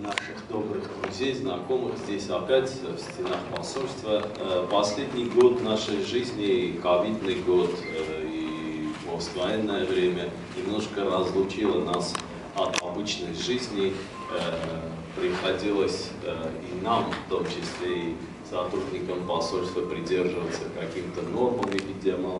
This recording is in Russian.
наших добрых друзей, знакомых здесь опять в стенах посольства. Э, последний год нашей жизни, ковидный год э, и поствоенное время немножко разлучило нас от обычной жизни. Э, приходилось и нам, в том числе и сотрудникам посольства, придерживаться каким-то нормам эпидемиологии.